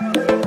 I'm gonna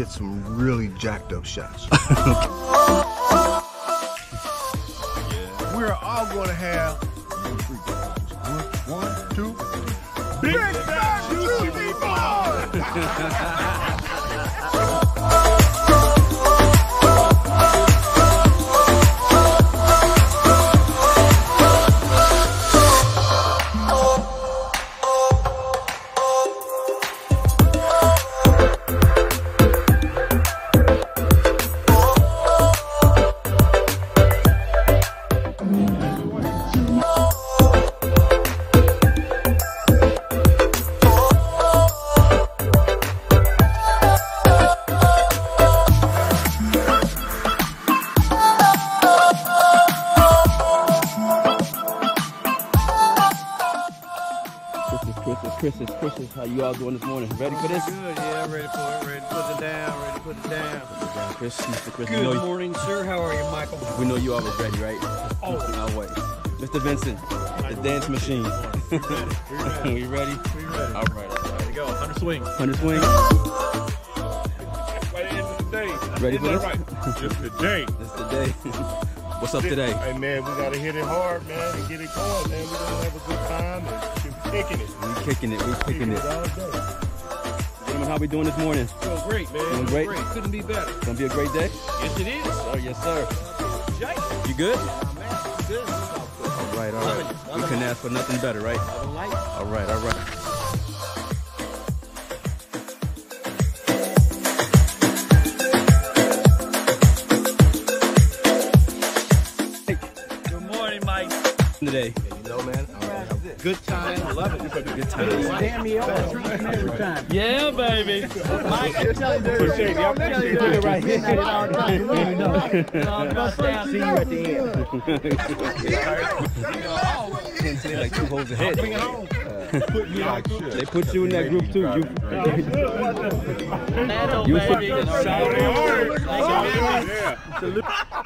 hit some really jacked up shots. We're all gonna have one, two. Big fat juicy boy! Christmas, Christmas, Christmas, Christmas. How you all doing this morning? Ready for this? Good, yeah, ready for it, ready to put it down, ready to put it down. Chris, Mr. Chris, we Good morning, sir. How are you, Michael? we know you always ready, right? Always. Way. Mr. Vincent, the dance machine. We ready. we ready? We ready. All right, all right. There we go. Under swing. Hundred swing. By the end of the day. Ready for this? right? Just the day. It's the day. What's up today? Hey man, we gotta hit it hard, man, and get it going, man. We're gonna have a good time kicking it. We kicking it. We kicking Kicking it. it all day. Gentlemen, how we doing this morning? Doing great, man. Doing great? Couldn't be better. Gonna be a great day. Yes, it is. Oh yes, sir. Jake. You good? Man, good. All right, all right. We couldn't ask for nothing better, right? All right, all right. Good morning, Mike. Today. You know, I'm gonna have a Good time. I love it. Good time. Yeah, baby. Mike, I'm telling you, Appreciate it. I appreciate it. right here. See you at the end. They like two holes ahead. Bring it home. They put you in that group too. You, Nano, You- baby. Saturday morning. Yeah.